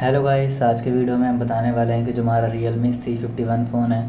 Hello guys आज के video में हम बताने वाले हैं कि जो हमारा Realme C fifty one phone है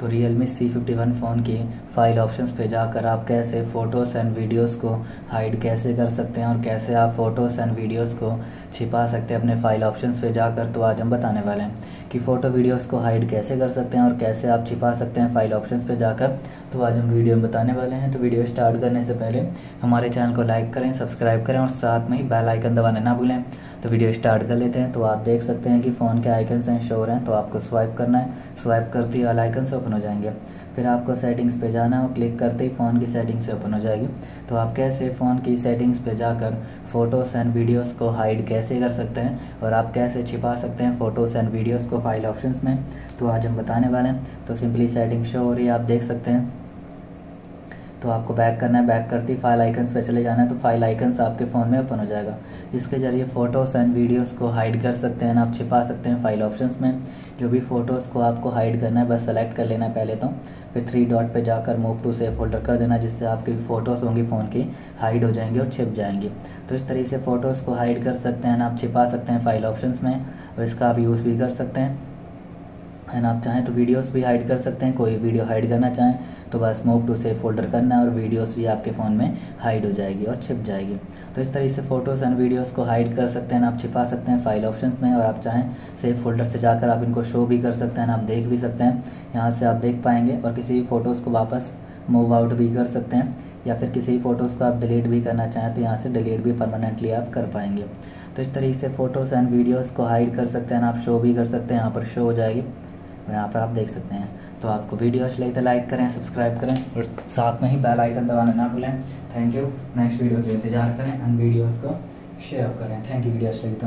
तो Realme C fifty one phone की फ़ाइल ऑप्शंस पे जाकर आप कैसे फ़ोटोज़ एंड वीडियोस को हाइड कैसे कर सकते हैं और कैसे आप फ़ोटोज़ एंड वीडियोस को छिपा सकते हैं अपने फ़ाइल ऑप्शंस पे जाकर तो आज हम बताने वाले हैं कि फ़ोटो वीडियोस को हाइड कैसे कर सकते हैं और कैसे आप छिपा सकते हैं फ़ाइल ऑप्शंस पे जाकर। तो आज हम वीडियो बताने वाले हैं। तो वीडियो स्टार्ट करने से पहले हमारे चैनल को लाइक करें सब्सक्राइब करें और साथ में ही बेल आइकन दबाना ना भूलें। तो वीडियो स्टार्ट कर लेते हैं। तो आप देख सकते हैं कि फ़ोन के आइकन हैं शोर हैं तो आपको स्वाइप करना है। स्वाइप करते ही आइकन से ओपन हो जाएँगे। फिर आपको सेटिंग्स पे जाना है क्लिक करते ही फ़ोन की सेटिंग्स ओपन हो जाएगी। तो आप कैसे फ़ोन की सेटिंग्स पे जाकर फ़ोटोज़ एंड वीडियोस को हाइड कैसे कर सकते हैं और आप कैसे छिपा सकते हैं फ़ोटोज़ एंड वीडियोस को फ़ाइल ऑप्शंस में तो आज हम बताने वाले हैं। तो सिंपली सेटिंग शो हो रही है, आप देख सकते हैं। तो आपको बैक करना है बैक करते ही फ़ाइल आइकन्स पे चले जाना है तो फ़ाइल आइकन्स आपके फ़ोन में ओपन हो जाएगा। जिसके ज़रिए फ़ोटोज़ एंड वीडियोस को हाइड कर सकते हैं, आप छिपा सकते हैं फ़ाइल ऑप्शंस में। जो भी फ़ोटोज़ को आपको हाइड करना है, बस सेलेक्ट कर लेना है पहले तो। फिर थ्री डॉट पे जाकर मूव टू सेव फोल्डर कर देना, जिससे आपकी फ़ोटोज़ होंगी फ़ोन की हाइड हो जाएँगी और छिप जाएँगी। तो इस तरीके से फ़ोटोज़ को हाइड कर सकते हैं, आप छिपा सकते हैं फ़ाइल ऑप्शन में और इसका आप यूज़ भी कर सकते हैं। एंड आप चाहें तो वीडियोस भी हाइड कर सकते हैं। कोई वीडियो हाइड करना चाहें तो बस मूव टू सेव फोल्डर करना है और वीडियोस भी आपके फ़ोन में हाइड हो जाएगी और छिप जाएगी। तो इस तरीके से फ़ोटोज़ एंड वीडियोस को हाइड कर सकते हैं, आप छिपा सकते हैं फ़ाइल ऑप्शन में और आप चाहें सेव फोल्डर से जाकर आप इनको शो भी कर सकते हैं, आप देख भी सकते हैं। यहाँ से आप देख पाएँगे और किसी भी फ़ोटोज़ को वापस मूव आउट भी कर सकते हैं या फिर किसी भी फ़ोटोज़ को आप डिलीट भी करना चाहें तो यहाँ से डिलीट भी परमानेंटली आप कर पाएँगे। तो इस तरीके से फ़ोटोज़ एंड वीडियोज़ को हाइड कर सकते हैं, आप शो भी कर सकते हैं, यहाँ पर शो हो जाएगी। और यहाँ पर आप देख सकते हैं। तो आपको वीडियो अच्छी लगी तो लाइक करें सब्सक्राइब करें और साथ में ही बेल आइकन दबाना ना भूलें। थैंक यू नेक्स्ट वीडियो के इंतज़ार करें एंड वीडियोज़ को शेयर करें। थैंक यू वीडियो अच्छी लगी तो।